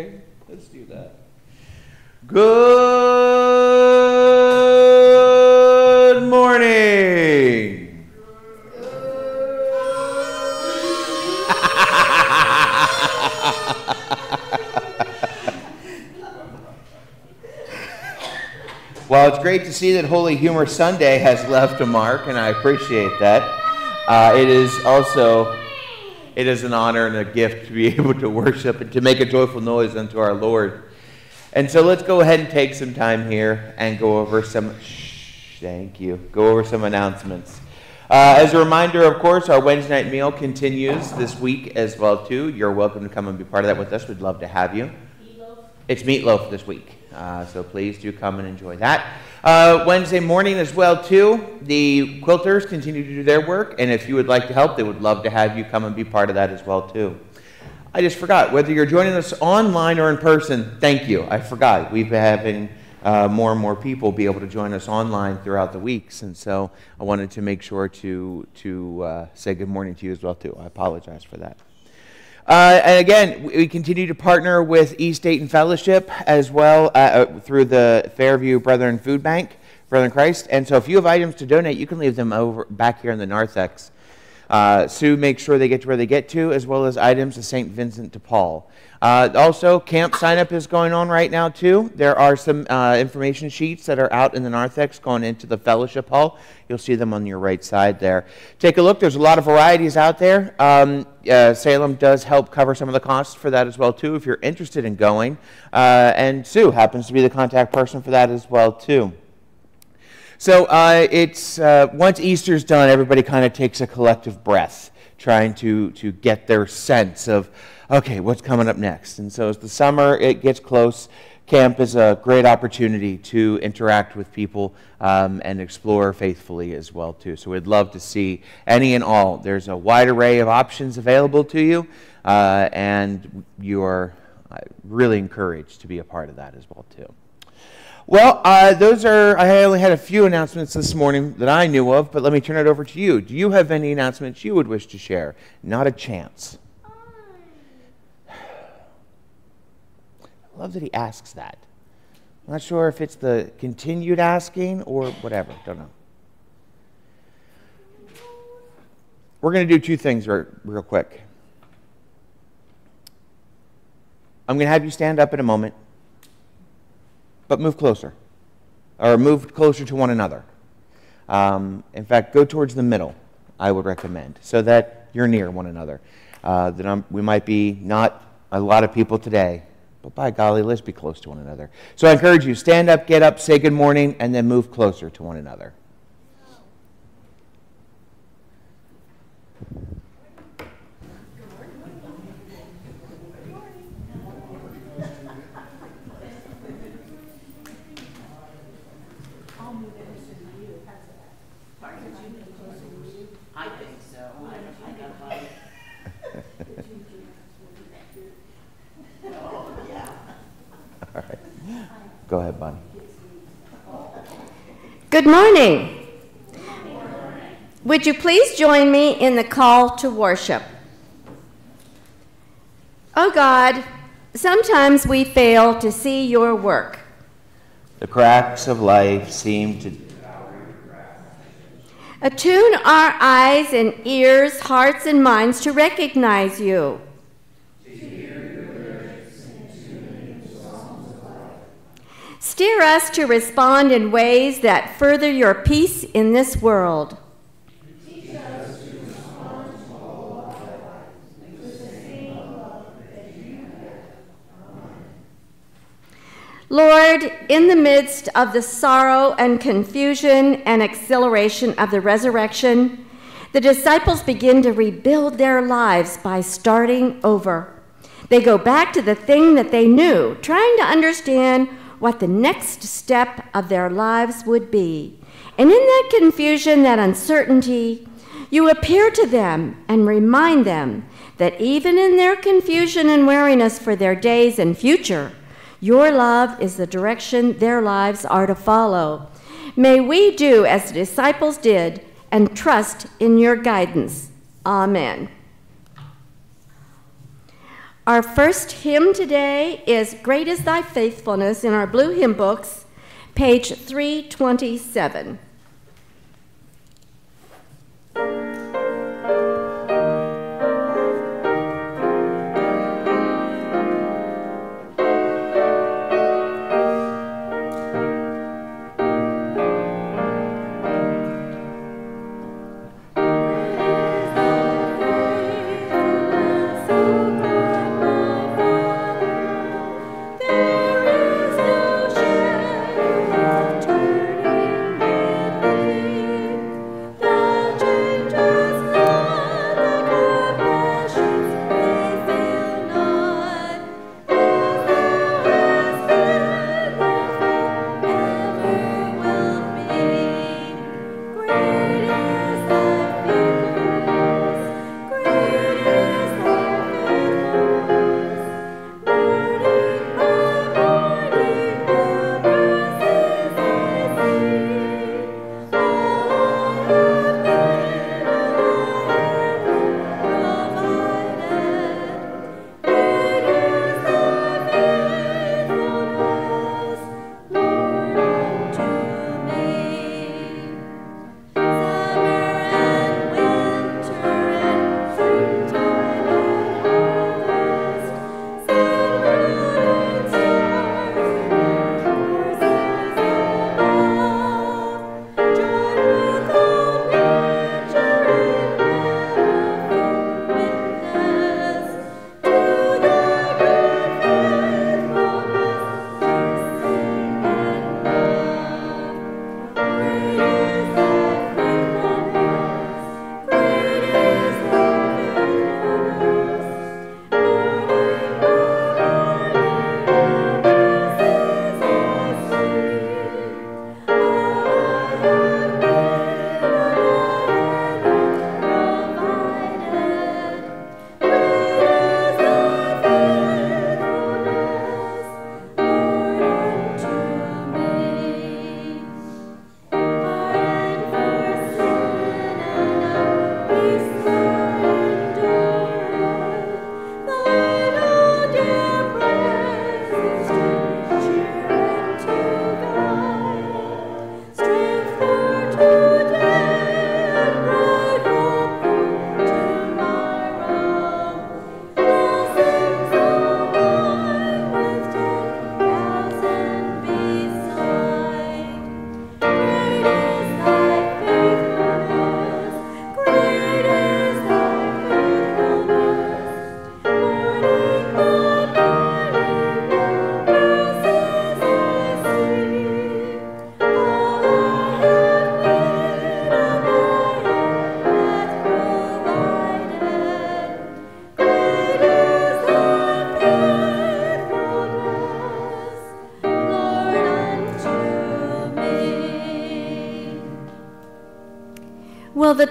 Okay, let's do that. Good morning. Well, it's great to see that Holy Humor Sunday has left a mark, and I appreciate that. Uh, it is also it is an honor and a gift to be able to worship and to make a joyful noise unto our Lord. And so let's go ahead and take some time here and go over some. Shh, thank you. Go over some announcements. Uh, as a reminder, of course, our Wednesday night meal continues this week as well too. You're welcome to come and be part of that with us. We'd love to have you. Meatloaf. It's meatloaf this week. Uh, so please do come and enjoy that. Uh, Wednesday morning as well too. The quilters continue to do their work, and if you would like to help, they would love to have you come and be part of that as well too. I just forgot whether you're joining us online or in person. Thank you. I forgot. We've been having uh, more and more people be able to join us online throughout the weeks, and so I wanted to make sure to to uh, say good morning to you as well too. I apologize for that. Uh, and again, we continue to partner with East Dayton Fellowship as well uh, uh, through the Fairview Brethren Food Bank, Brethren Christ. And so if you have items to donate, you can leave them over back here in the narthex. Uh, Sue makes sure they get to where they get to, as well as items to St. Vincent de Paul. Uh, also, camp sign up is going on right now, too. There are some uh, information sheets that are out in the narthex going into the fellowship hall. You'll see them on your right side there. Take a look. There's a lot of varieties out there. Um, uh, Salem does help cover some of the costs for that as well, too, if you're interested in going. Uh, and Sue happens to be the contact person for that as well, too. So uh, it's uh, once Easter's done, everybody kind of takes a collective breath, trying to, to get their sense of okay, what's coming up next? And so as the summer it gets close, camp is a great opportunity to interact with people um, and explore faithfully as well too. So we'd love to see any and all. There's a wide array of options available to you, uh, and you are uh, really encouraged to be a part of that as well too. Well, uh, those are, I only had a few announcements this morning that I knew of, but let me turn it over to you. Do you have any announcements you would wish to share? Not a chance. Love that he asks that. I'm not sure if it's the continued asking or whatever. Don't know. We're going to do two things real, real quick. I'm going to have you stand up in a moment, but move closer, or move closer to one another. Um, in fact, go towards the middle, I would recommend, so that you're near one another. Uh, that I'm, we might be not a lot of people today, but by golly, let's be close to one another. So I encourage you stand up, get up, say good morning, and then move closer to one another. Go ahead, Bonnie. Good morning. Would you please join me in the call to worship? Oh God, sometimes we fail to see your work. The cracks of life seem to attune our eyes and ears, hearts and minds to recognize you. Steer us to respond in ways that further your peace in this world. Lord, in the midst of the sorrow and confusion and exhilaration of the resurrection, the disciples begin to rebuild their lives by starting over. They go back to the thing that they knew, trying to understand what the next step of their lives would be. And in that confusion, that uncertainty, you appear to them and remind them that even in their confusion and weariness for their days and future, your love is the direction their lives are to follow. May we do as the disciples did and trust in your guidance. Amen. Our first hymn today is Great is Thy Faithfulness in our blue hymn books, page 327.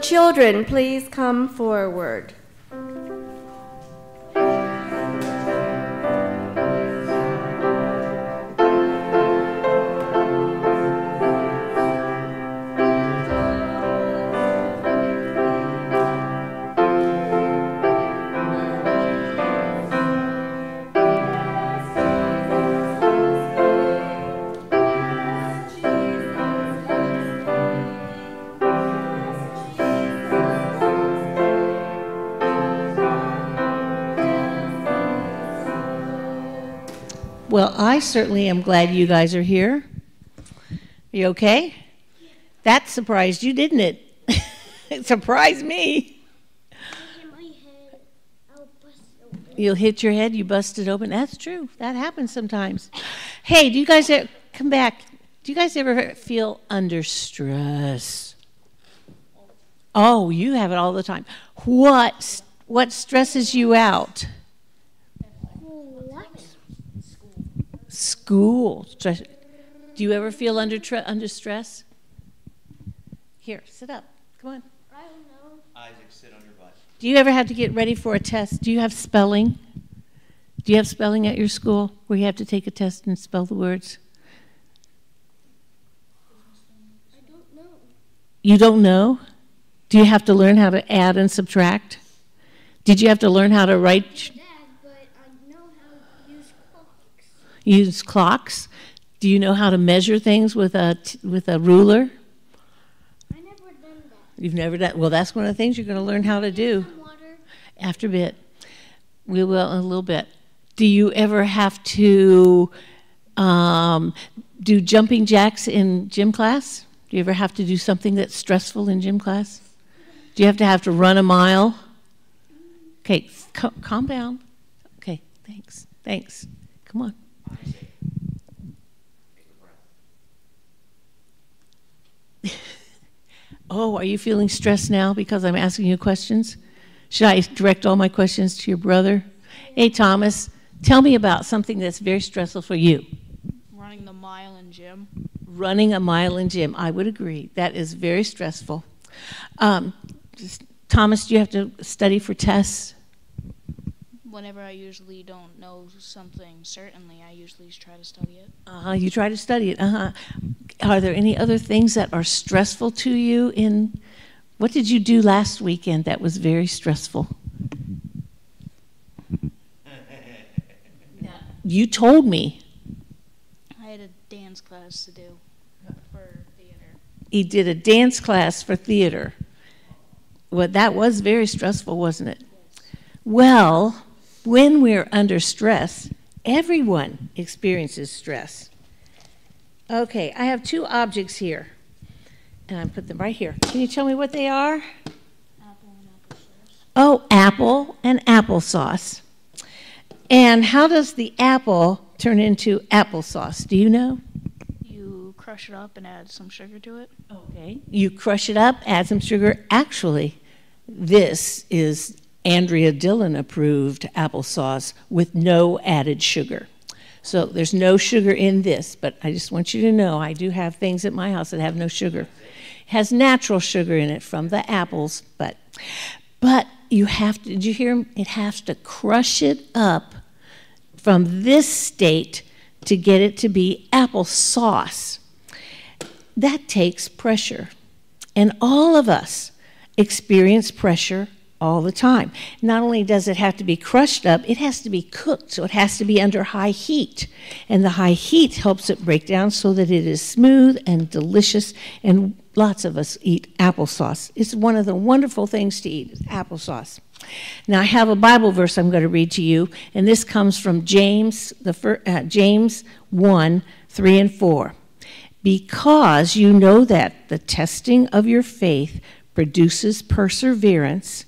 Children please come forward? I certainly am glad you guys are here. You okay? That surprised you, didn't it? it surprised me. You'll hit your head, you bust it open. That's true. That happens sometimes. Hey, do you guys ever, come back? Do you guys ever feel under stress? Oh, you have it all the time. What what stresses you out? School. Stress. Do you ever feel under, under stress? Here, sit up. Come on. I don't know. Isaac, sit on your butt. Do you ever have to get ready for a test? Do you have spelling? Do you have spelling at your school where you have to take a test and spell the words? I don't know. You don't know? Do you have to learn how to add and subtract? Did you have to learn how to write? Dad, but I use clocks. Do you know how to measure things with a, t- with a ruler? I never done that. You've never done, well, that's one of the things you're going to learn how to do after a bit. We will in a little bit. Do you ever have to um, do jumping jacks in gym class? Do you ever have to do something that's stressful in gym class? Do you have to have to run a mile? Okay, cal- calm down. Okay, thanks. Thanks. Come on. oh, are you feeling stressed now because I'm asking you questions? Should I direct all my questions to your brother? Hey, Thomas, tell me about something that's very stressful for you. running the mile in gym. Running a mile in gym. I would agree. That is very stressful. Um, just- Thomas, do you have to study for tests? Whenever I usually don't know something certainly, I usually try to study it. Uh-huh, you try to study it. Uh-huh. Are there any other things that are stressful to you in what did you do last weekend that was very stressful? You told me I had a dance class to do for theater. he did a dance class for theater. Well, that was very stressful, wasn't it? Well, when we're under stress, everyone experiences stress. Okay, I have two objects here, and I put them right here. Can you tell me what they are? Apple and applesauce. Oh, apple and applesauce. And how does the apple turn into applesauce? Do you know? You crush it up and add some sugar to it. Okay. You crush it up, add some sugar. Actually, this is Andrea Dillon approved applesauce with no added sugar. So there's no sugar in this, but I just want you to know I do have things at my house that have no sugar. It has natural sugar in it from the apples, but but you have to did you hear? It has to crush it up from this state to get it to be applesauce that takes pressure. And all of us experience pressure all the time. Not only does it have to be crushed up, it has to be cooked, so it has to be under high heat. And the high heat helps it break down so that it is smooth and delicious. And lots of us eat applesauce. It's one of the wonderful things to eat, applesauce. Now I have a Bible verse I'm going to read to you, and this comes from James, the fir- uh, James 1, 3 and 4 because you know that the testing of your faith produces perseverance,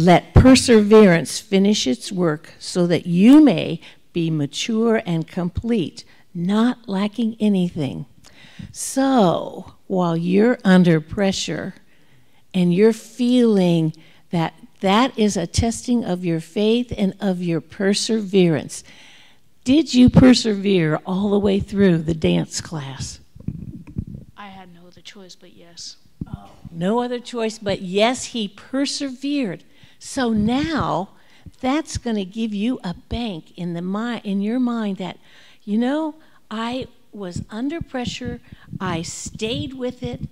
let perseverance finish its work so that you may be mature and complete, not lacking anything. So, while you're under pressure and you're feeling that that is a testing of your faith and of your perseverance, did you persevere all the way through the dance class? I had no other choice but yes. Oh, no other choice, but yes, he persevered. So now that's going to give you a bank in the mi- in your mind that you know, I was under pressure, I stayed with it,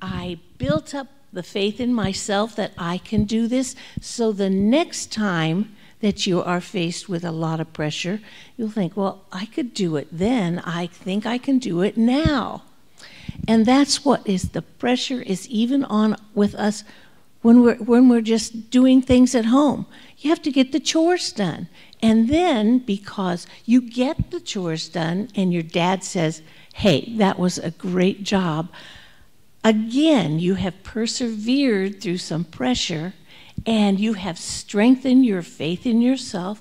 I built up the faith in myself that I can do this. So the next time that you are faced with a lot of pressure, you'll think, well, I could do it then. I think I can do it now. And that's what is the pressure is even on with us when we're when we're just doing things at home. You have to get the chores done. And then because you get the chores done and your dad says, "Hey, that was a great job." Again, you have persevered through some pressure and you have strengthened your faith in yourself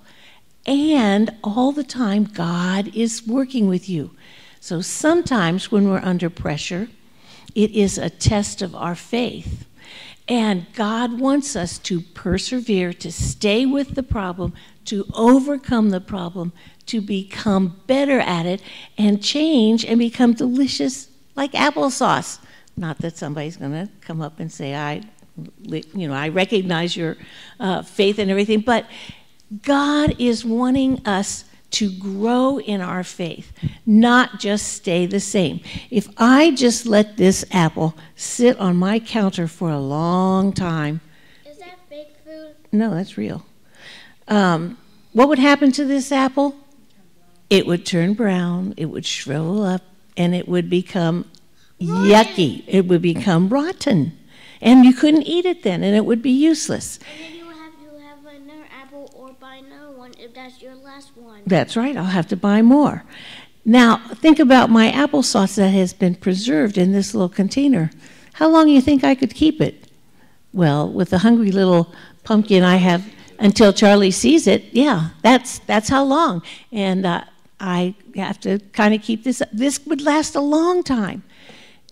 and all the time God is working with you. So sometimes when we're under pressure, it is a test of our faith. And God wants us to persevere, to stay with the problem, to overcome the problem, to become better at it, and change and become delicious like applesauce. Not that somebody's going to come up and say, I, you know, I recognize your uh, faith and everything, but God is wanting us to grow in our faith, not just stay the same. If I just let this apple sit on my counter for a long time, Is that fake food? no, that's real. Um, what would happen to this apple? it would turn brown, it would shrivel up, and it would become yucky. It would become rotten. And you couldn't eat it then, and it would be useless. And then you will have to have another apple or buy another one if that's your last one. That's right, I'll have to buy more. Now, think about my applesauce that has been preserved in this little container. How long do you think I could keep it? Well, with the hungry little pumpkin I have until Charlie sees it, yeah, that's, that's how long. And uh, I have to kind of keep this. up. This would last a long time.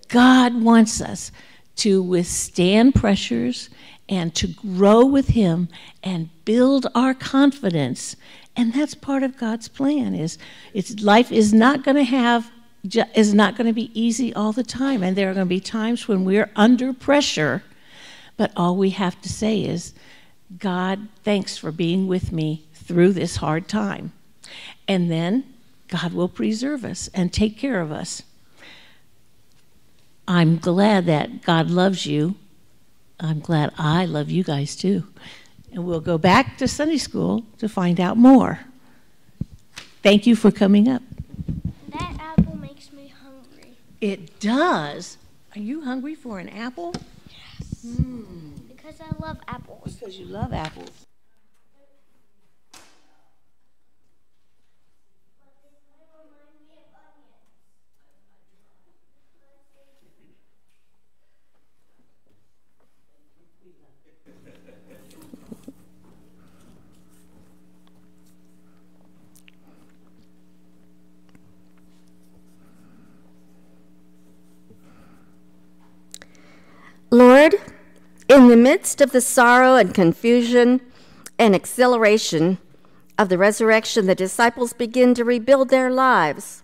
God wants us to withstand pressures and to grow with him and build our confidence. And that's part of god's plan is it's life is not going to have is not going to be easy all the time. And there are going to be times when we're under pressure. But all we have to say is god thanks for being with me through this hard time. And then god will preserve us and take care of us. I'm glad that god loves you I'm glad I love you guys too. And we'll go back to Sunday school to find out more. Thank you for coming up. That apple makes me hungry. It does. Are you hungry for an apple? Yes. Mm. Because I love apples. Because you love apples. Lord, in the midst of the sorrow and confusion and exhilaration of the resurrection, the disciples begin to rebuild their lives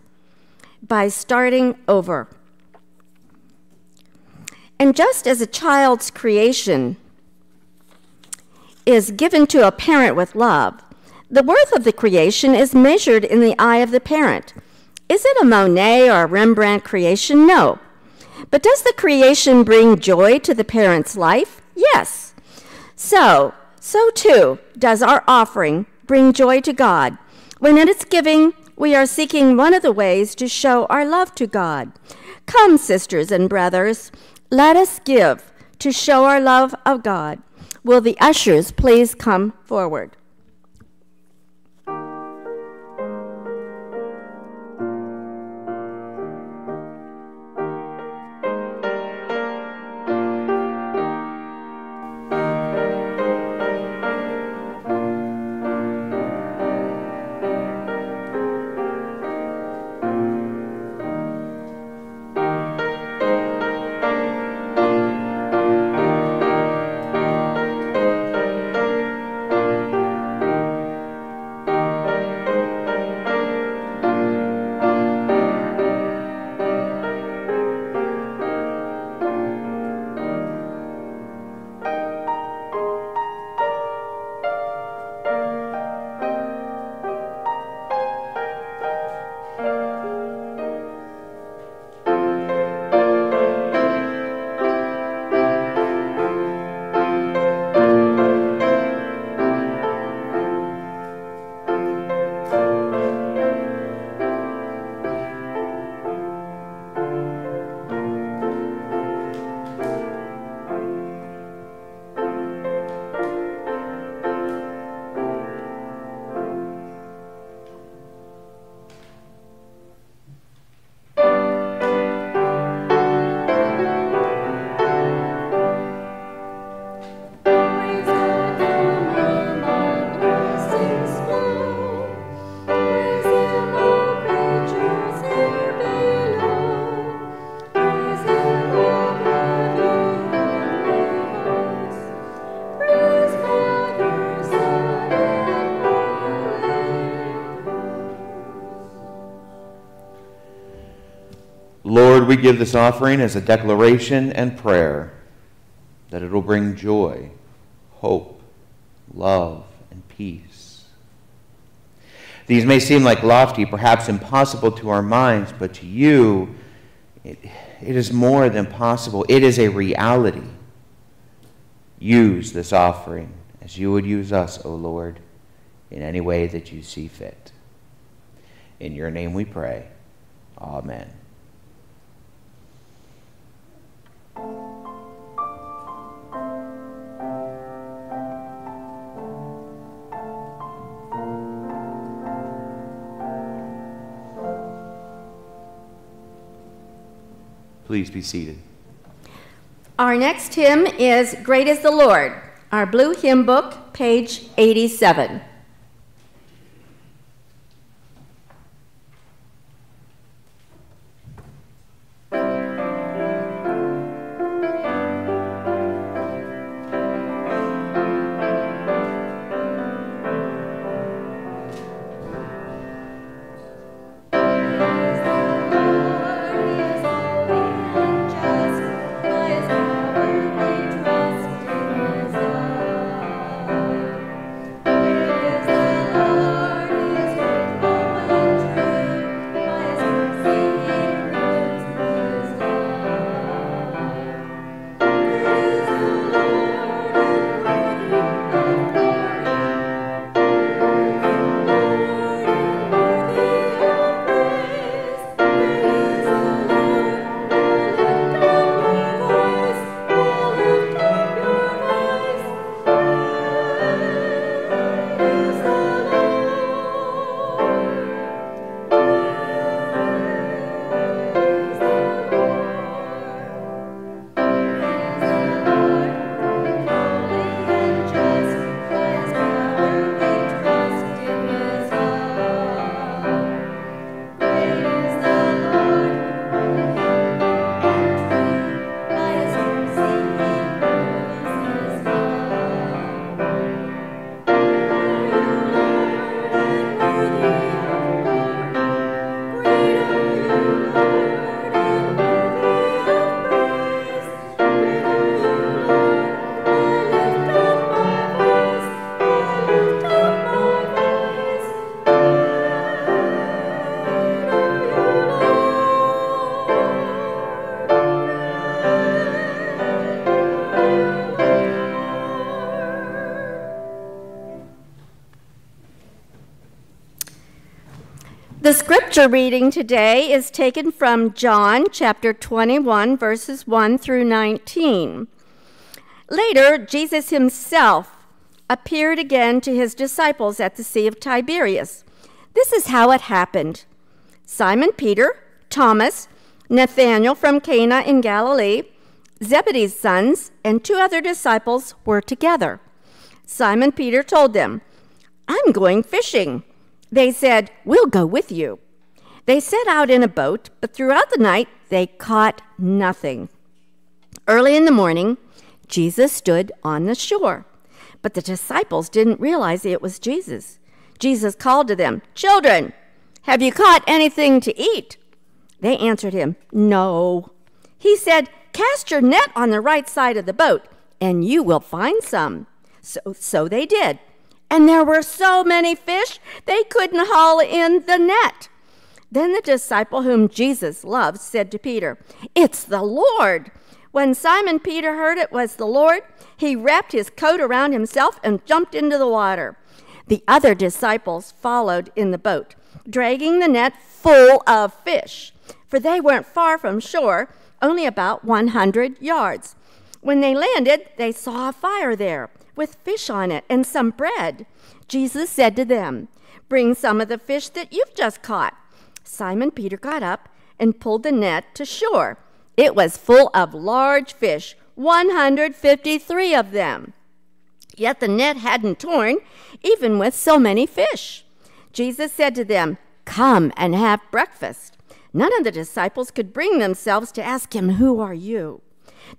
by starting over. And just as a child's creation is given to a parent with love, the worth of the creation is measured in the eye of the parent. Is it a Monet or a Rembrandt creation? No. But does the creation bring joy to the parent's life? Yes. So, so too does our offering bring joy to God. When in its giving, we are seeking one of the ways to show our love to God. Come, sisters and brothers, let us give to show our love of God. Will the ushers please come forward? We give this offering as a declaration and prayer that it will bring joy, hope, love, and peace. These may seem like lofty, perhaps impossible to our minds, but to you, it, it is more than possible. It is a reality. Use this offering as you would use us, O Lord, in any way that you see fit. In your name we pray. Amen. Please be seated. Our next hymn is Great is the Lord, our blue hymn book, page 87. Scripture reading today is taken from John chapter 21, verses 1 through 19. Later, Jesus himself appeared again to his disciples at the Sea of Tiberias. This is how it happened Simon Peter, Thomas, Nathanael from Cana in Galilee, Zebedee's sons, and two other disciples were together. Simon Peter told them, I'm going fishing. They said, We'll go with you. They set out in a boat, but throughout the night they caught nothing. Early in the morning, Jesus stood on the shore, but the disciples didn't realize it was Jesus. Jesus called to them, Children, have you caught anything to eat? They answered him, No. He said, Cast your net on the right side of the boat, and you will find some. So, so they did and there were so many fish they couldn't haul in the net. Then the disciple whom Jesus loved said to Peter, It's the Lord. When Simon Peter heard it was the Lord, he wrapped his coat around himself and jumped into the water. The other disciples followed in the boat, dragging the net full of fish, for they weren't far from shore, only about 100 yards. When they landed, they saw a fire there with fish on it and some bread. Jesus said to them, Bring some of the fish that you've just caught. Simon Peter got up and pulled the net to shore. It was full of large fish, 153 of them. Yet the net hadn't torn, even with so many fish. Jesus said to them, Come and have breakfast. None of the disciples could bring themselves to ask him, Who are you?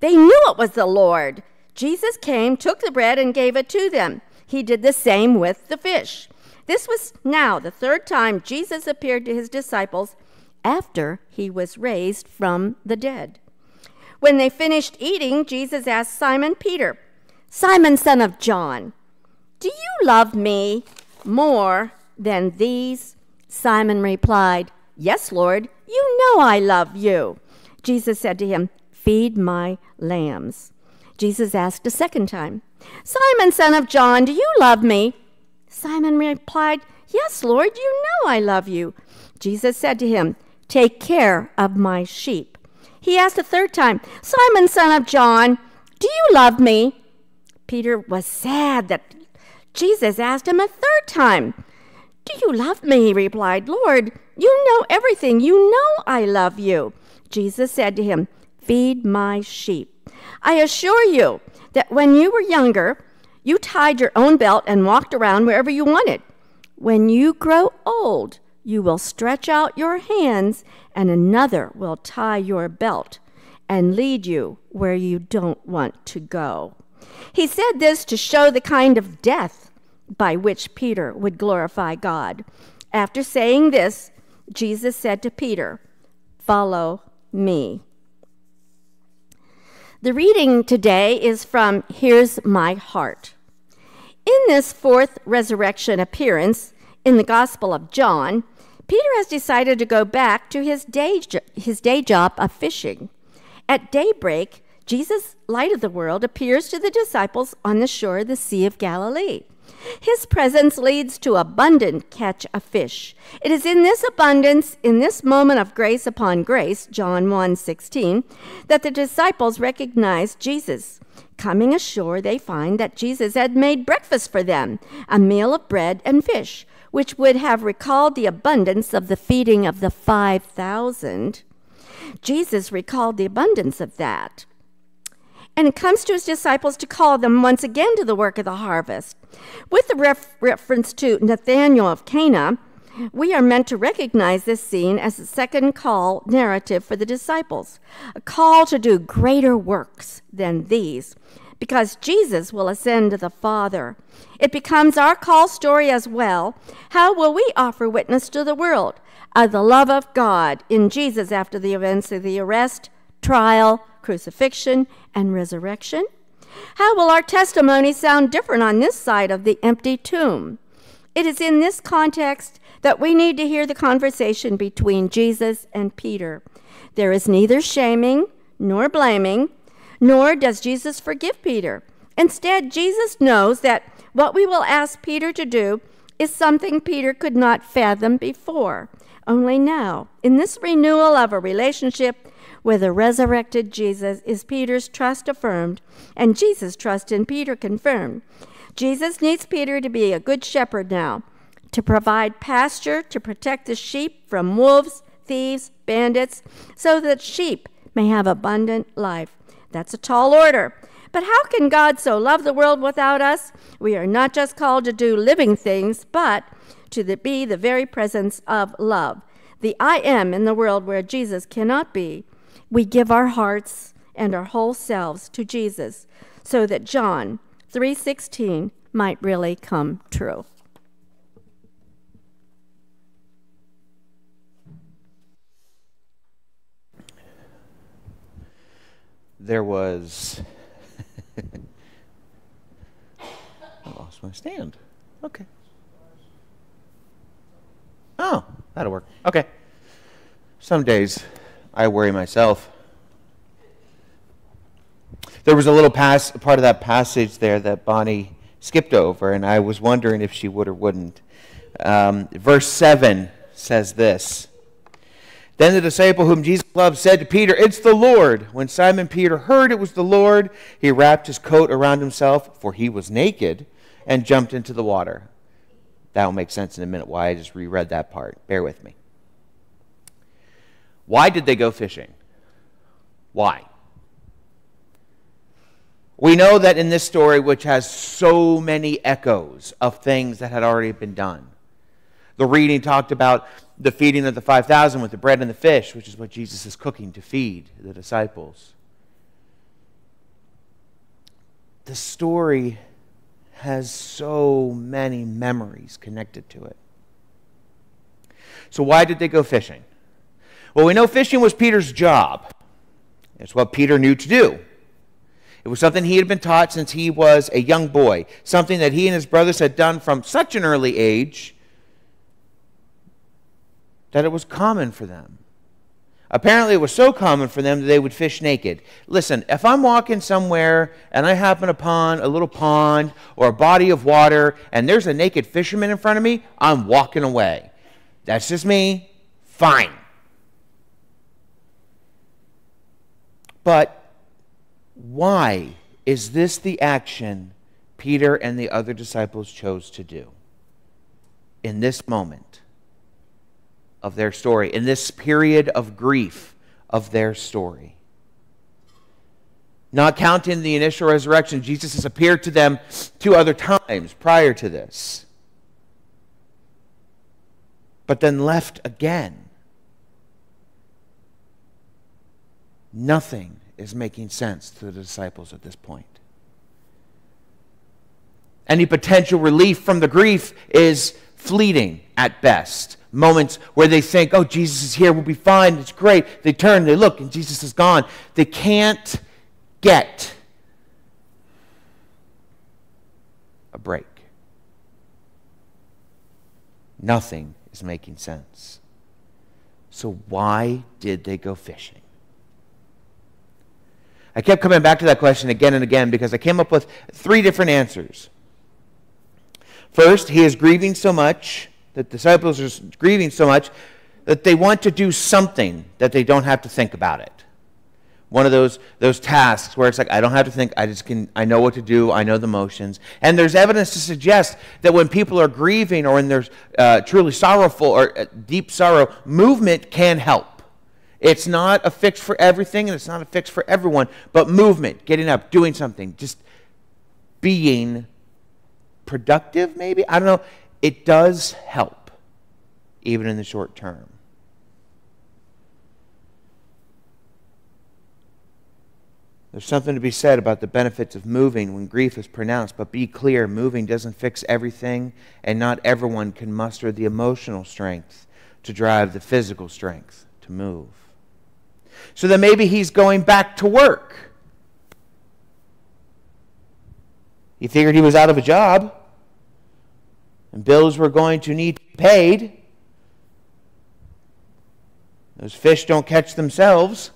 They knew it was the Lord. Jesus came, took the bread, and gave it to them. He did the same with the fish. This was now the third time Jesus appeared to his disciples after he was raised from the dead. When they finished eating, Jesus asked Simon Peter, Simon, son of John, do you love me more than these? Simon replied, Yes, Lord, you know I love you. Jesus said to him, Feed my lambs. Jesus asked a second time, Simon, son of John, do you love me? Simon replied, Yes, Lord, you know I love you. Jesus said to him, Take care of my sheep. He asked a third time, Simon, son of John, do you love me? Peter was sad that Jesus asked him a third time, Do you love me? He replied, Lord, you know everything. You know I love you. Jesus said to him, Feed my sheep. I assure you that when you were younger, you tied your own belt and walked around wherever you wanted. When you grow old, you will stretch out your hands, and another will tie your belt and lead you where you don't want to go. He said this to show the kind of death by which Peter would glorify God. After saying this, Jesus said to Peter, Follow me. The reading today is from Here's My Heart. In this fourth resurrection appearance in the Gospel of John, Peter has decided to go back to his day, his day job of fishing. At daybreak, Jesus, light of the world, appears to the disciples on the shore of the Sea of Galilee. His presence leads to abundant catch of fish. It is in this abundance, in this moment of grace upon grace, John 1 16, that the disciples recognize Jesus. Coming ashore, they find that Jesus had made breakfast for them, a meal of bread and fish, which would have recalled the abundance of the feeding of the 5,000. Jesus recalled the abundance of that. And comes to his disciples to call them once again to the work of the harvest. With the ref- reference to Nathanael of Cana, we are meant to recognize this scene as a second call narrative for the disciples, a call to do greater works than these, because Jesus will ascend to the Father. It becomes our call story as well. How will we offer witness to the world of the love of God in Jesus after the events of the arrest, trial, crucifixion, and resurrection? How will our testimony sound different on this side of the empty tomb? It is in this context that we need to hear the conversation between Jesus and Peter. There is neither shaming nor blaming, nor does Jesus forgive Peter. Instead, Jesus knows that what we will ask Peter to do is something Peter could not fathom before. Only now, in this renewal of a relationship with a resurrected Jesus, is Peter's trust affirmed and Jesus' trust in Peter confirmed. Jesus needs Peter to be a good shepherd now, to provide pasture, to protect the sheep from wolves, thieves, bandits, so that sheep may have abundant life. That's a tall order. But how can God so love the world without us? We are not just called to do living things, but to the, be the very presence of love. The I am in the world where Jesus cannot be. We give our hearts and our whole selves to Jesus so that John 3:16 might really come true. There was I lost my stand. Okay. Oh, that'll work. Okay. Some days I worry myself. There was a little pass, part of that passage there that Bonnie skipped over, and I was wondering if she would or wouldn't. Um, verse 7 says this Then the disciple whom Jesus loved said to Peter, It's the Lord. When Simon Peter heard it was the Lord, he wrapped his coat around himself, for he was naked, and jumped into the water. That will make sense in a minute why I just reread that part. Bear with me. Why did they go fishing? Why? We know that in this story, which has so many echoes of things that had already been done, the reading talked about the feeding of the 5,000 with the bread and the fish, which is what Jesus is cooking to feed the disciples. The story has so many memories connected to it. So, why did they go fishing? Well, we know fishing was Peter's job. It's what Peter knew to do. It was something he had been taught since he was a young boy, something that he and his brothers had done from such an early age that it was common for them. Apparently, it was so common for them that they would fish naked. Listen, if I'm walking somewhere and I happen upon a little pond or a body of water and there's a naked fisherman in front of me, I'm walking away. That's just me. Fine. But why is this the action Peter and the other disciples chose to do in this moment of their story, in this period of grief of their story? Not counting the initial resurrection, Jesus has appeared to them two other times prior to this, but then left again. Nothing is making sense to the disciples at this point. Any potential relief from the grief is fleeting at best. Moments where they think, oh, Jesus is here, we'll be fine, it's great. They turn, they look, and Jesus is gone. They can't get a break. Nothing is making sense. So, why did they go fishing? I kept coming back to that question again and again because I came up with three different answers. First, he is grieving so much, the disciples are grieving so much, that they want to do something that they don't have to think about it one of those those tasks where it's like I don't have to think. I just can. I know what to do. I know the motions. And there's evidence to suggest that when people are grieving or when there's uh, truly sorrowful or uh, deep sorrow, movement can help. It's not a fix for everything, and it's not a fix for everyone. But movement, getting up, doing something, just being productive. Maybe I don't know. It does help, even in the short term. There's something to be said about the benefits of moving when grief is pronounced, but be clear moving doesn't fix everything, and not everyone can muster the emotional strength to drive the physical strength to move. So that maybe he's going back to work. He figured he was out of a job, and bills were going to need to be paid. Those fish don't catch themselves.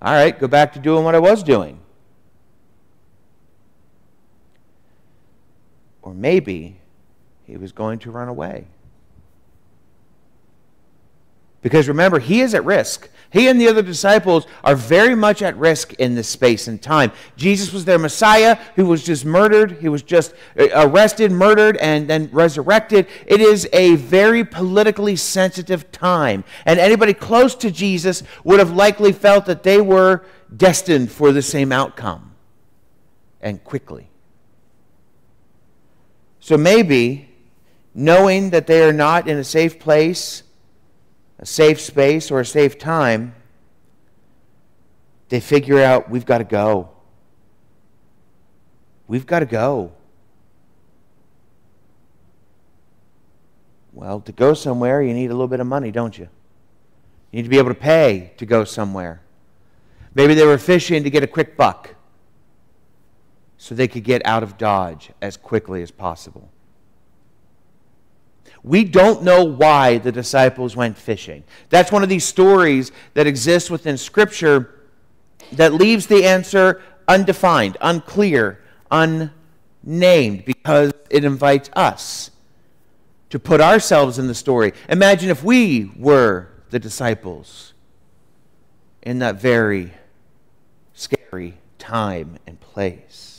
All right, go back to doing what I was doing. Or maybe he was going to run away. Because remember, he is at risk. He and the other disciples are very much at risk in this space and time. Jesus was their Messiah who was just murdered. He was just uh, arrested, murdered, and then resurrected. It is a very politically sensitive time. And anybody close to Jesus would have likely felt that they were destined for the same outcome and quickly. So maybe knowing that they are not in a safe place a safe space or a safe time, they figure out we've got to go. We've got to go. Well, to go somewhere, you need a little bit of money, don't you? You need to be able to pay to go somewhere. Maybe they were fishing to get a quick buck so they could get out of Dodge as quickly as possible. We don't know why the disciples went fishing. That's one of these stories that exists within Scripture that leaves the answer undefined, unclear, unnamed, because it invites us to put ourselves in the story. Imagine if we were the disciples in that very scary time and place.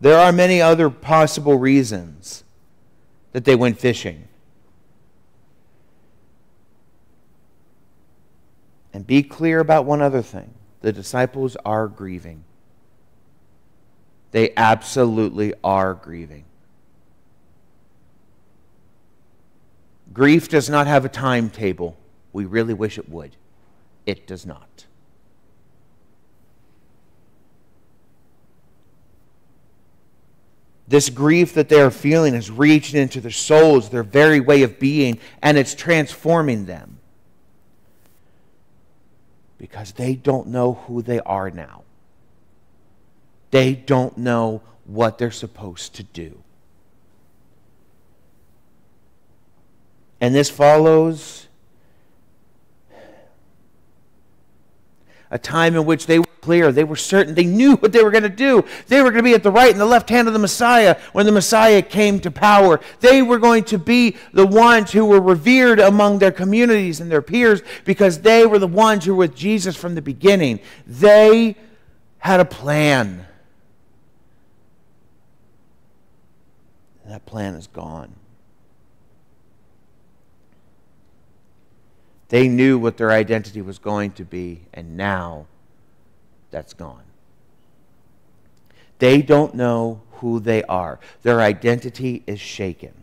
There are many other possible reasons that they went fishing. And be clear about one other thing the disciples are grieving. They absolutely are grieving. Grief does not have a timetable. We really wish it would. It does not. This grief that they are feeling has reached into their souls, their very way of being, and it's transforming them. Because they don't know who they are now. They don't know what they're supposed to do. And this follows a time in which they were clear, they were certain, they knew what they were going to do. They were going to be at the right and the left hand of the Messiah when the Messiah came to power. They were going to be the ones who were revered among their communities and their peers because they were the ones who were with Jesus from the beginning. They had a plan. That plan is gone. They knew what their identity was going to be, and now that's gone. They don't know who they are. Their identity is shaken.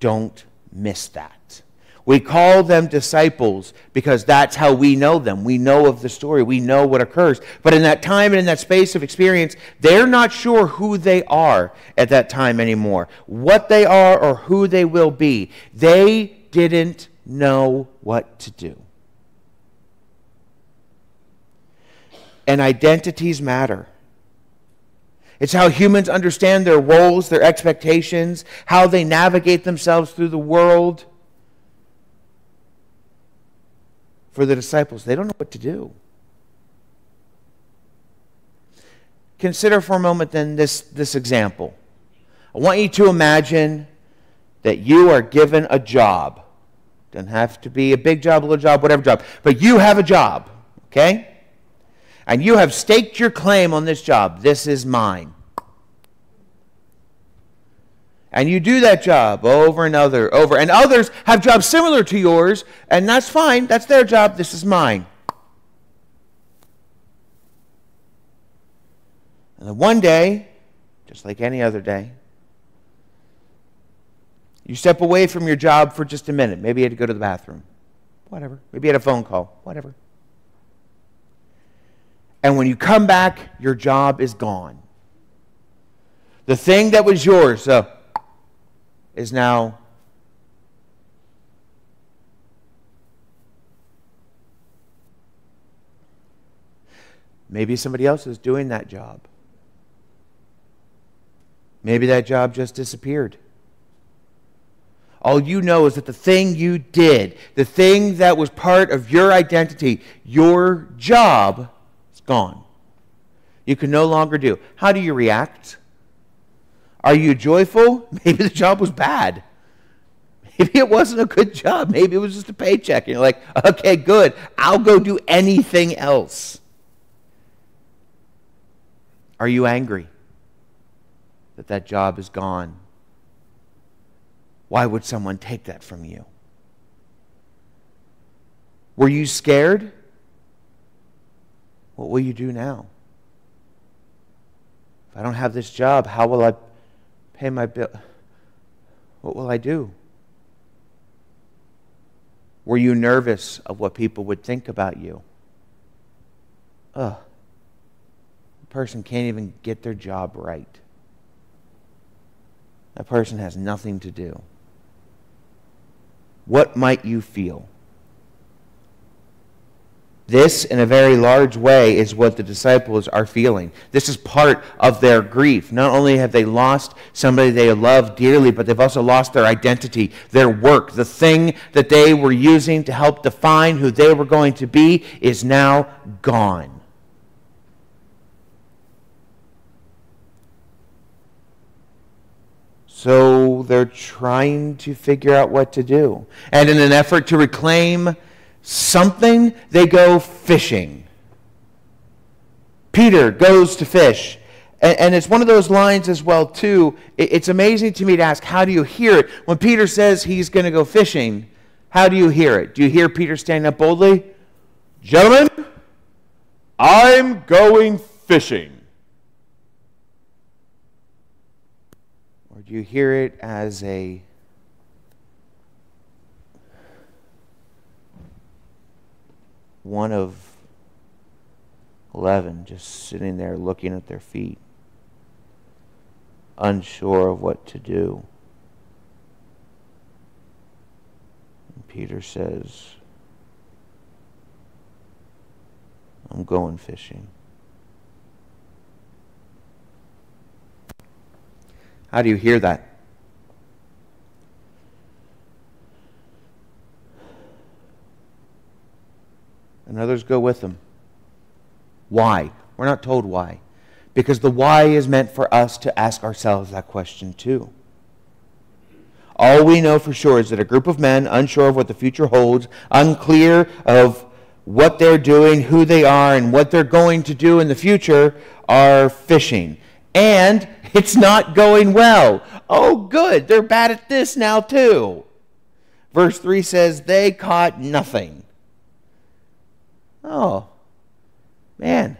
Don't miss that. We call them disciples because that's how we know them. We know of the story, we know what occurs. But in that time and in that space of experience, they're not sure who they are at that time anymore, what they are or who they will be. They didn't know what to do. And identities matter. It's how humans understand their roles, their expectations, how they navigate themselves through the world. For the disciples, they don't know what to do. Consider for a moment then this, this example. I want you to imagine that you are given a job doesn't have to be a big job, a little job, whatever job. But you have a job, okay? And you have staked your claim on this job. This is mine. And you do that job over and over, over. And others have jobs similar to yours, and that's fine. That's their job. This is mine. And then one day, just like any other day, you step away from your job for just a minute. Maybe you had to go to the bathroom. Whatever. Maybe you had a phone call. Whatever. And when you come back, your job is gone. The thing that was yours uh, is now Maybe somebody else is doing that job. Maybe that job just disappeared. All you know is that the thing you did, the thing that was part of your identity, your job, is gone. You can no longer do. How do you react? Are you joyful? Maybe the job was bad. Maybe it wasn't a good job. Maybe it was just a paycheck. And you're like, okay, good. I'll go do anything else. Are you angry that that job is gone? Why would someone take that from you? Were you scared? What will you do now? If I don't have this job, how will I pay my bill? What will I do? Were you nervous of what people would think about you? Ugh. A person can't even get their job right. That person has nothing to do what might you feel? This, in a very large way, is what the disciples are feeling. This is part of their grief. Not only have they lost somebody they love dearly, but they've also lost their identity, their work. The thing that they were using to help define who they were going to be is now gone. So they're trying to figure out what to do. And in an effort to reclaim something, they go fishing. Peter goes to fish. And, it's one of those lines as well, too. It, it's amazing to me to ask, how do you hear it? When Peter says he's going to go fishing, how do you hear it? Do you hear Peter standing up boldly? Gentlemen, I'm going fishing. Or you hear it as a one of 11 just sitting there looking at their feet, unsure of what to do? And Peter says, I'm going fishing. How do you hear that? And others go with them. Why? We're not told why. Because the why is meant for us to ask ourselves that question too. All we know for sure is that a group of men, unsure of what the future holds, unclear of what they're doing, who they are, and what they're going to do in the future, are fishing. And it's not going well. Oh, good. They're bad at this now, too. Verse 3 says, They caught nothing. Oh, man.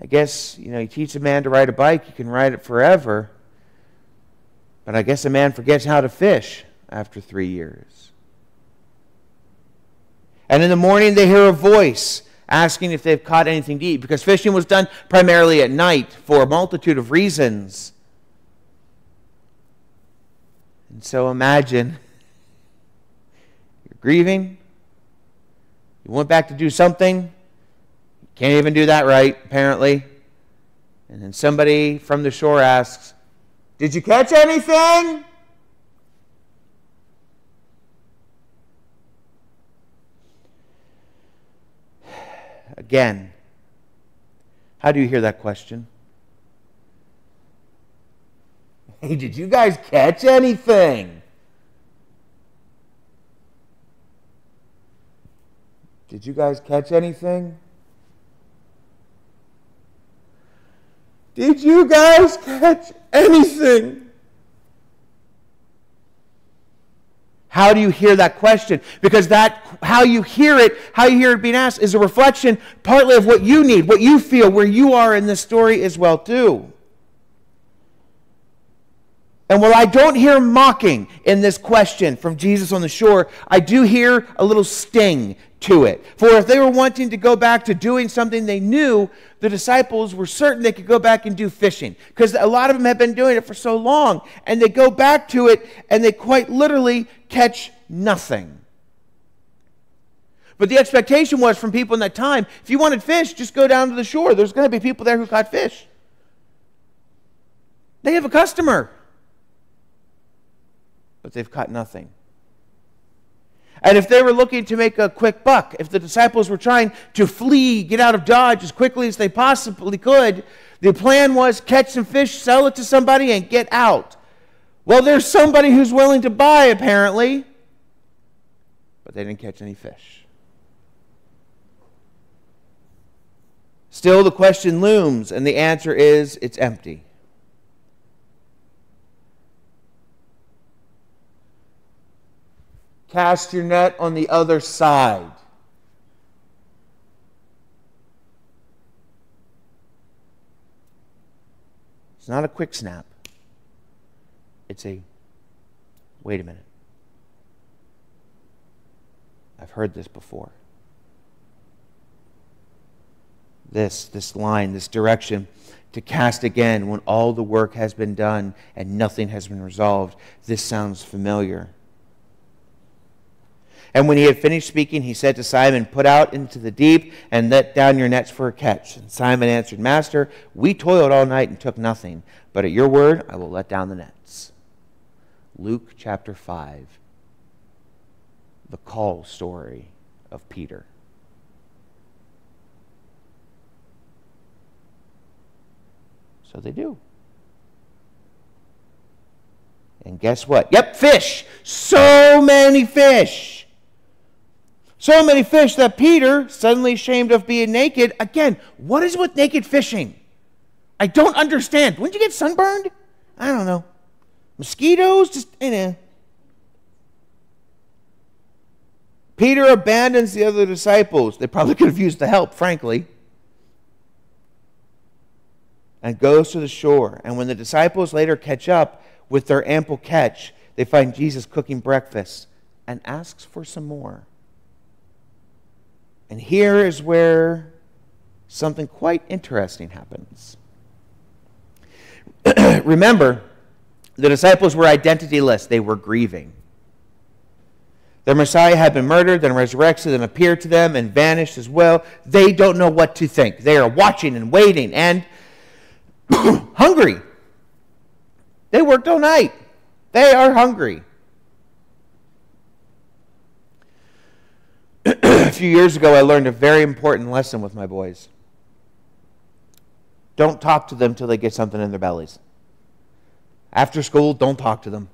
I guess, you know, you teach a man to ride a bike, you can ride it forever. But I guess a man forgets how to fish after three years. And in the morning, they hear a voice asking if they've caught anything to eat, because fishing was done primarily at night for a multitude of reasons. And so imagine you're grieving, you went back to do something, you can't even do that right, apparently. And then somebody from the shore asks, Did you catch anything? Again, how do you hear that question? Hey, did you guys catch anything? Did you guys catch anything? Did you guys catch anything? How do you hear that question? Because that how you hear it, how you hear it being asked is a reflection partly of what you need, what you feel, where you are in the story as well too. And while I don't hear mocking in this question from Jesus on the shore, I do hear a little sting to it. For if they were wanting to go back to doing something they knew, the disciples were certain they could go back and do fishing. Because a lot of them had been doing it for so long. And they go back to it and they quite literally catch nothing. But the expectation was from people in that time if you wanted fish, just go down to the shore. There's going to be people there who caught fish. They have a customer but they've caught nothing. And if they were looking to make a quick buck, if the disciples were trying to flee, get out of Dodge as quickly as they possibly could, the plan was catch some fish, sell it to somebody, and get out. Well, there's somebody who's willing to buy, apparently, but they didn't catch any fish. Still, the question looms, and the answer is it's empty. Cast your net on the other side. It's not a quick snap. It's a wait a minute. I've heard this before. This, this line, this direction to cast again when all the work has been done and nothing has been resolved. This sounds familiar. And when he had finished speaking, he said to Simon, Put out into the deep and let down your nets for a catch. And Simon answered, Master, we toiled all night and took nothing, but at your word I will let down the nets. Luke chapter 5, the call story of Peter. So they do. And guess what? Yep, fish. So many fish. So many fish that Peter, suddenly ashamed of being naked, again, what is with naked fishing? I don't understand. When did you get sunburned? I don't know. Mosquitoes? Just, eh, you know. Peter abandons the other disciples. They probably could have used the help, frankly. And goes to the shore. And when the disciples later catch up with their ample catch, they find Jesus cooking breakfast and asks for some more. And here is where something quite interesting happens. Remember, the disciples were identityless, they were grieving. Their Messiah had been murdered, then resurrected, and appeared to them and vanished as well. They don't know what to think. They are watching and waiting and hungry. They worked all night. They are hungry. a few years ago, I learned a very important lesson with my boys. Don't talk to them till they get something in their bellies. After school, don't talk to them.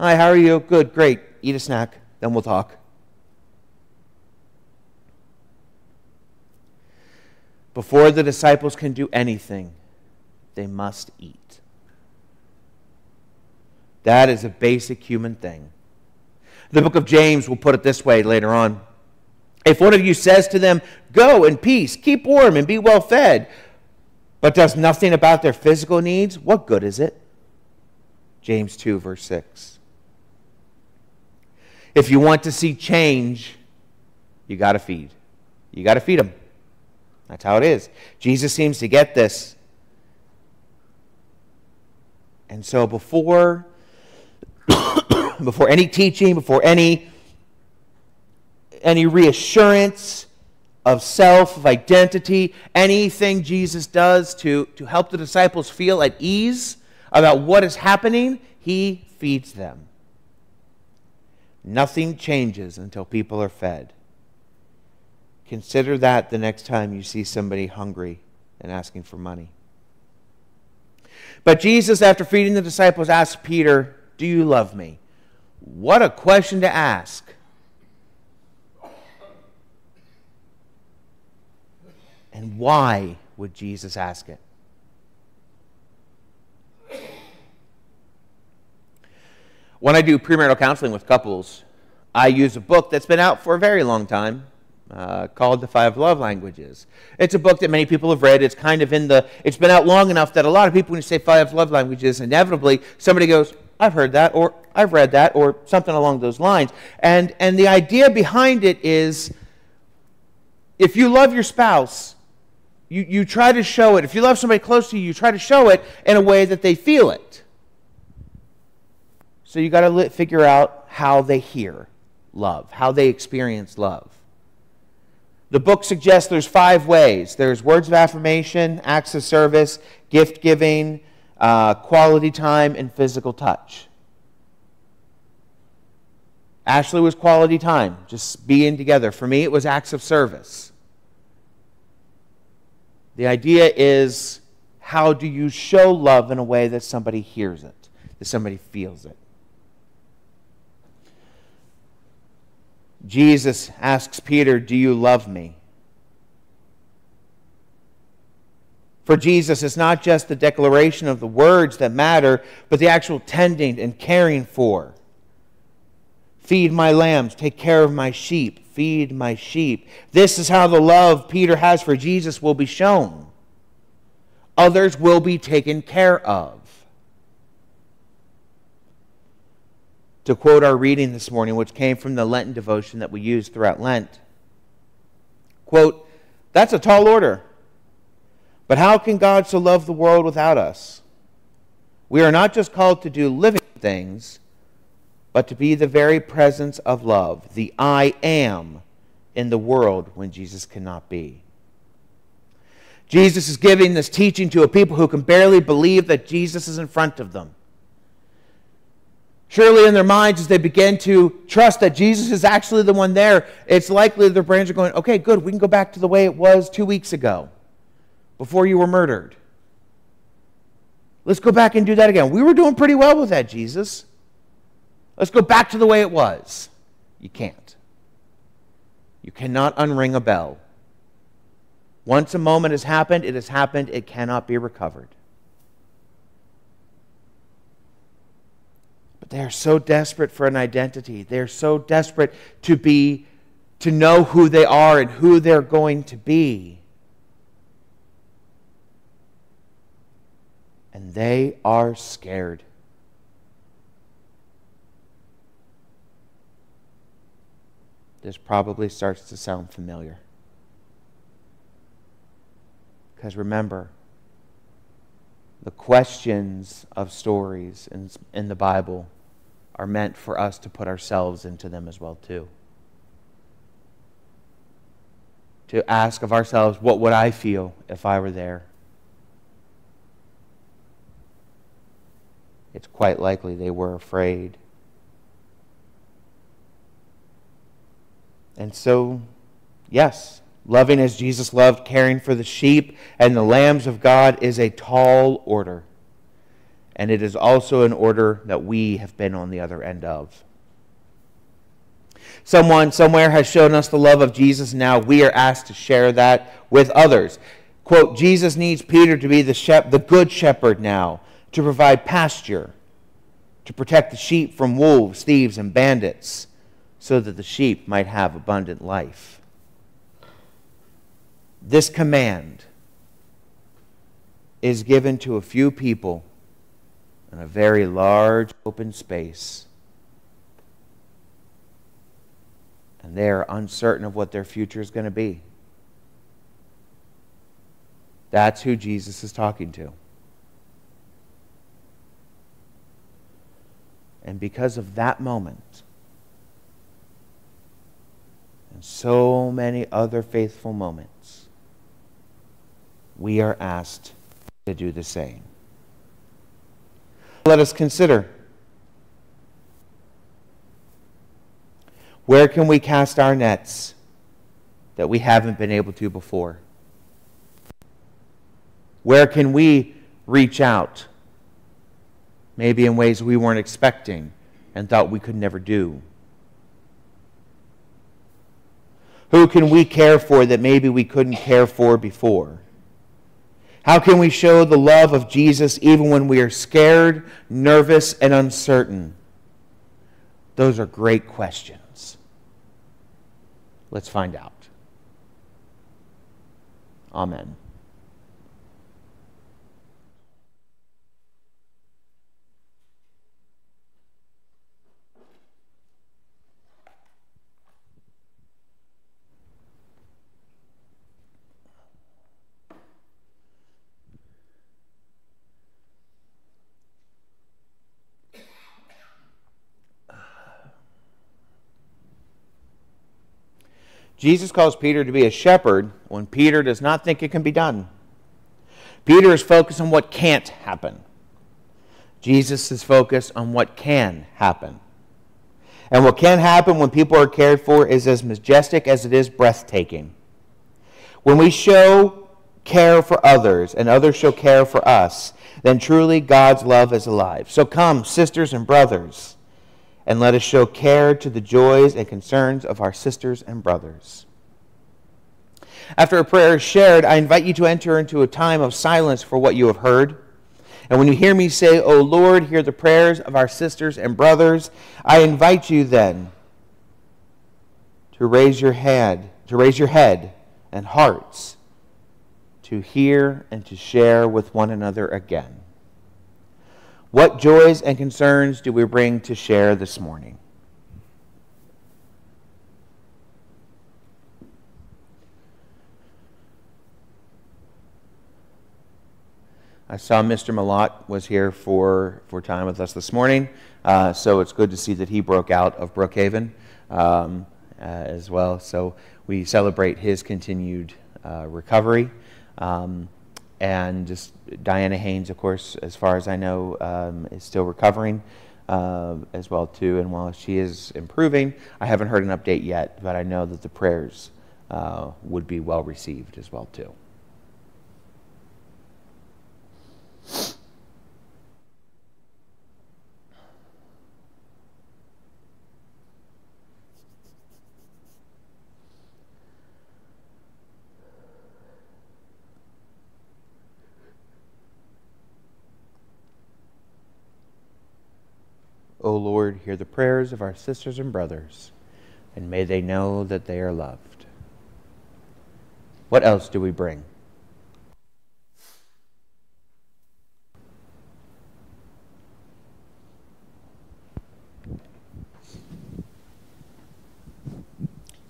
Hi, how are you? Good, great. Eat a snack, then we'll talk. Before the disciples can do anything, they must eat. That is a basic human thing. The book of James will put it this way later on. If one of you says to them, Go in peace, keep warm, and be well fed, but does nothing about their physical needs, what good is it? James 2, verse 6. If you want to see change, you got to feed. You got to feed them. That's how it is. Jesus seems to get this. And so before before any teaching, before any any reassurance of self, of identity, anything Jesus does to, to help the disciples feel at ease about what is happening, he feeds them. Nothing changes until people are fed. Consider that the next time you see somebody hungry and asking for money. But Jesus, after feeding the disciples, asked Peter, Do you love me? What a question to ask. And why would Jesus ask it? When I do premarital counseling with couples, I use a book that's been out for a very long time uh, called The Five Love Languages. It's a book that many people have read. It's kind of in the, it's been out long enough that a lot of people, when you say five love languages, inevitably somebody goes, I've heard that, or I've read that, or something along those lines. And, and the idea behind it is if you love your spouse, you, you try to show it. If you love somebody close to you, you try to show it in a way that they feel it. So you got to figure out how they hear love, how they experience love. The book suggests there's five ways there's words of affirmation, acts of service, gift giving, uh, quality time, and physical touch. Ashley was quality time, just being together. For me, it was acts of service. The idea is how do you show love in a way that somebody hears it, that somebody feels it? Jesus asks Peter, Do you love me? For Jesus, it's not just the declaration of the words that matter, but the actual tending and caring for. Feed my lambs, take care of my sheep, feed my sheep. This is how the love Peter has for Jesus will be shown. Others will be taken care of. to quote our reading this morning, which came from the Lenten devotion that we use throughout Lent. Quote, That's a tall order. But how can God so love the world without us? We are not just called to do living things, but to be the very presence of love, the I am in the world when Jesus cannot be. Jesus is giving this teaching to a people who can barely believe that Jesus is in front of them. Surely, in their minds, as they begin to trust that Jesus is actually the one there, it's likely their brains are going, okay, good, we can go back to the way it was two weeks ago before you were murdered. Let's go back and do that again. We were doing pretty well with that, Jesus. Let's go back to the way it was. You can't. You cannot unring a bell. Once a moment has happened, it has happened, it cannot be recovered. But they are so desperate for an identity. They are so desperate to be to know who they are and who they're going to be. And they are scared. This probably starts to sound familiar. Because remember, the questions of stories in, in the Bible are meant for us to put ourselves into them as well too. To ask of ourselves, what would I feel if I were there? It's quite likely they were afraid. And so, yes, Loving as Jesus loved, caring for the sheep and the lambs of God is a tall order. And it is also an order that we have been on the other end of. Someone somewhere has shown us the love of Jesus. Now we are asked to share that with others. Quote, Jesus needs Peter to be the, shep- the good shepherd now, to provide pasture, to protect the sheep from wolves, thieves, and bandits, so that the sheep might have abundant life. This command is given to a few people in a very large open space. And they are uncertain of what their future is going to be. That's who Jesus is talking to. And because of that moment, and so many other faithful moments, we are asked to do the same. Let us consider where can we cast our nets that we haven't been able to before? Where can we reach out? Maybe in ways we weren't expecting and thought we could never do. Who can we care for that maybe we couldn't care for before? How can we show the love of Jesus even when we are scared, nervous, and uncertain? Those are great questions. Let's find out. Amen. Jesus calls Peter to be a shepherd when Peter does not think it can be done. Peter is focused on what can't happen. Jesus is focused on what can happen. And what can happen when people are cared for is as majestic as it is breathtaking. When we show care for others and others show care for us, then truly God's love is alive. So come, sisters and brothers and let us show care to the joys and concerns of our sisters and brothers. After a prayer is shared, I invite you to enter into a time of silence for what you have heard. And when you hear me say, O Lord, hear the prayers of our sisters and brothers, I invite you then to raise your head, to raise your head and hearts to hear and to share with one another again. What joys and concerns do we bring to share this morning? I saw Mr. Malott was here for, for time with us this morning, uh, so it's good to see that he broke out of Brookhaven um, uh, as well. So we celebrate his continued uh, recovery. Um, and just Diana Haynes, of course, as far as I know, um, is still recovering uh, as well too. And while she is improving, I haven't heard an update yet, but I know that the prayers uh, would be well received as well too. O Lord, hear the prayers of our sisters and brothers, and may they know that they are loved. What else do we bring?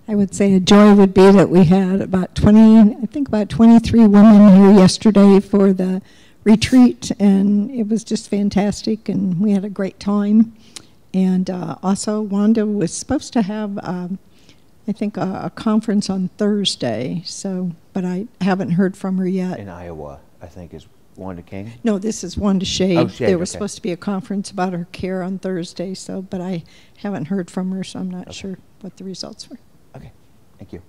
I would say a joy would be that we had about 20, I think about 23 women here yesterday for the retreat, and it was just fantastic, and we had a great time. And uh, also, Wanda was supposed to have, um, I think, a, a, conference on Thursday. So, but I haven't heard from her yet. In Iowa, I think is Wanda King. No, this is Wanda Shade. Oh, Shade there was okay. supposed to be a conference about her care on Thursday. So, but I haven't heard from her, so I'm not okay. sure what the results were. Okay, thank you.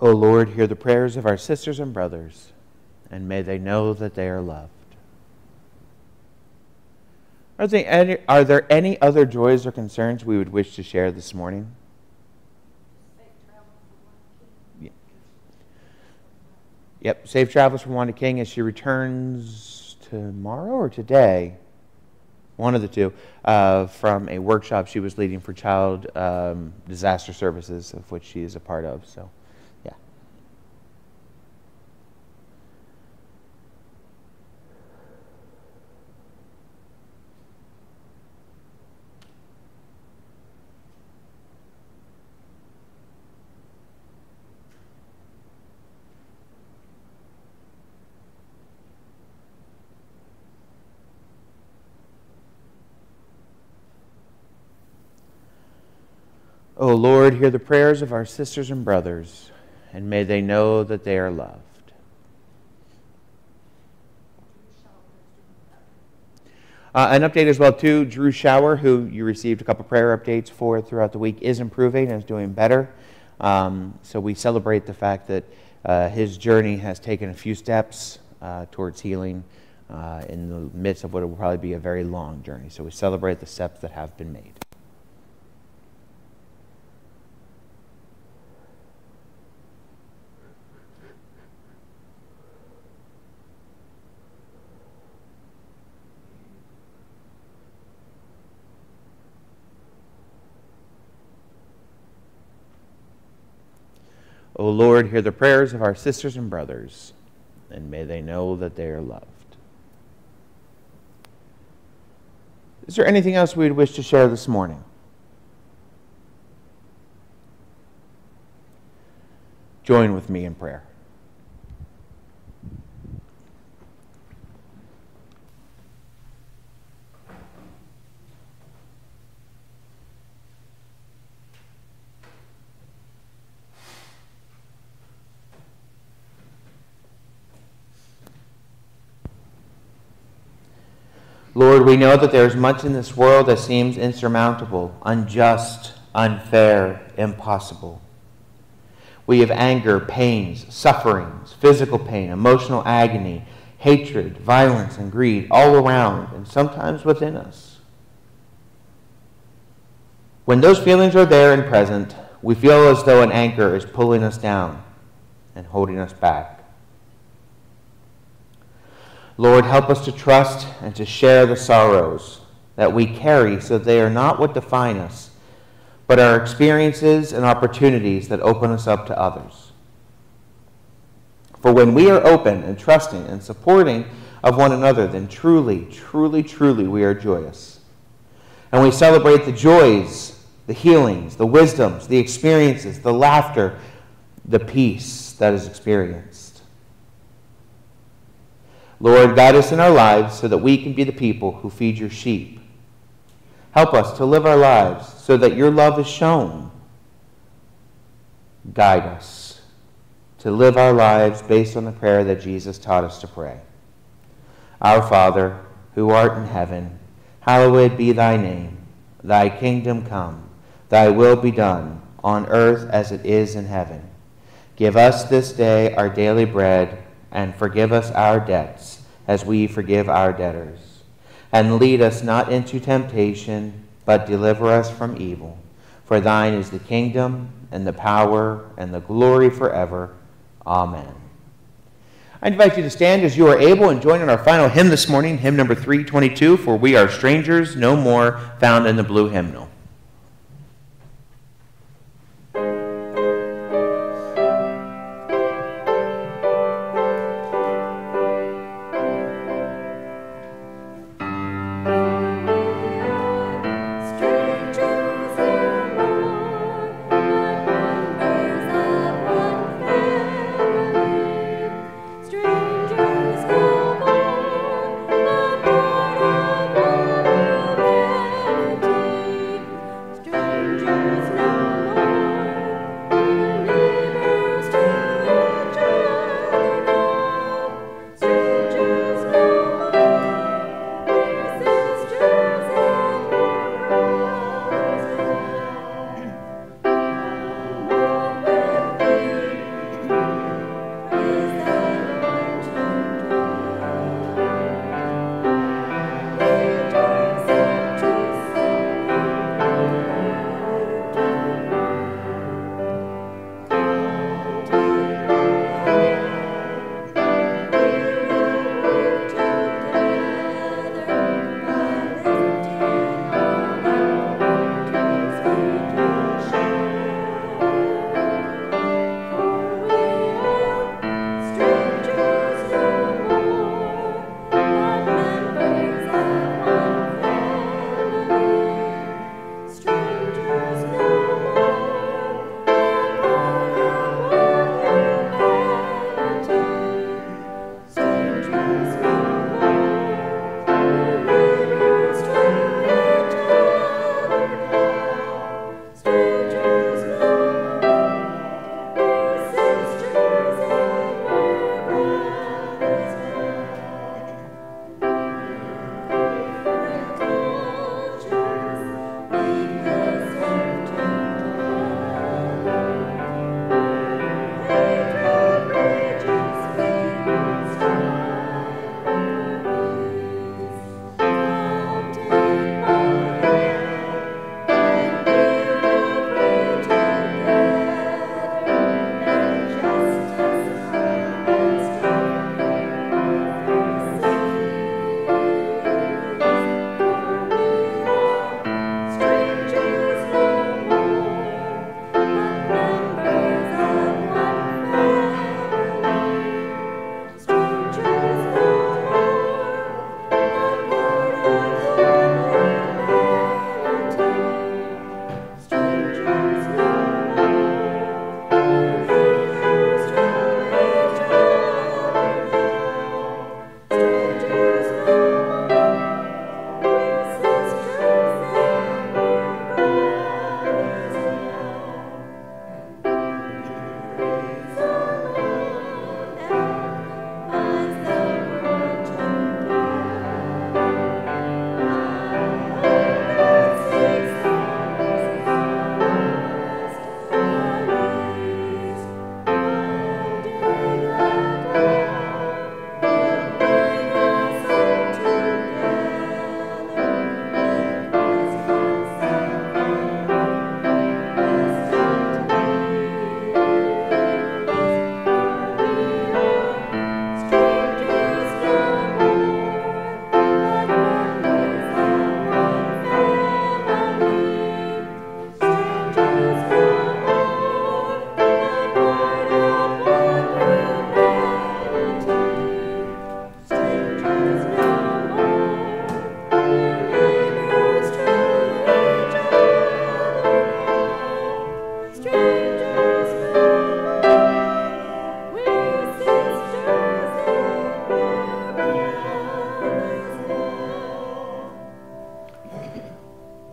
O Lord, hear the prayers of our sisters and brothers, and may they know that they are loved. Are there, any, are there any other joys or concerns we would wish to share this morning? Yep, safe travels from Wanda King as she returns tomorrow or today, one of the two, uh, from a workshop she was leading for child um, disaster services, of which she is a part of. So, yeah. O Lord, hear the prayers of our sisters and brothers, and may they know that they are loved. Uh, an update as well too. Drew Shower, who you received a couple prayer updates for throughout the week, is improving and is doing better. Um, so we celebrate the fact that uh, his journey has taken a few steps uh, towards healing uh, in the midst of what will probably be a very long journey. So we celebrate the steps that have been made. O Lord, hear the prayers of our sisters and brothers, and may they know that they are loved. Is there anything else we'd wish to share this morning? Join with me in prayer. Lord, we know that there is much in this world that seems insurmountable, unjust, unfair, impossible. We have anger, pains, sufferings, physical pain, emotional agony, hatred, violence, and greed all around and sometimes within us. When those feelings are there and present, we feel as though an anchor is pulling us down and holding us back. Lord, help us to trust and to share the sorrows that we carry so they are not what define us, but our experiences and opportunities that open us up to others. For when we are open and trusting and supporting of one another, then truly, truly, truly we are joyous. And we celebrate the joys, the healings, the wisdoms, the experiences, the laughter, the peace that is experienced. Lord, guide us in our lives so that we can be the people who feed your sheep. Help us to live our lives so that your love is shown. Guide us to live our lives based on the prayer that Jesus taught us to pray. Our Father, who art in heaven, hallowed be thy name. Thy kingdom come, thy will be done, on earth as it is in heaven. Give us this day our daily bread and forgive us our debts, as we forgive our debtors. And lead us not into temptation, but deliver us from evil. For thine is the kingdom, and the power, and the glory forever. Amen. I invite you to stand as you are able and join in our final hymn this morning, hymn number 322, For We Are Strangers No More, found in the blue hymnal.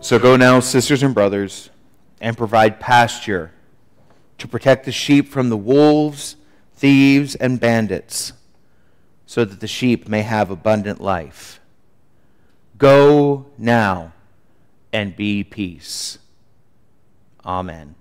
So go now, sisters and brothers, and provide pasture to protect the sheep from the wolves, thieves, and bandits, so that the sheep may have abundant life. Go now and be peace. Amen.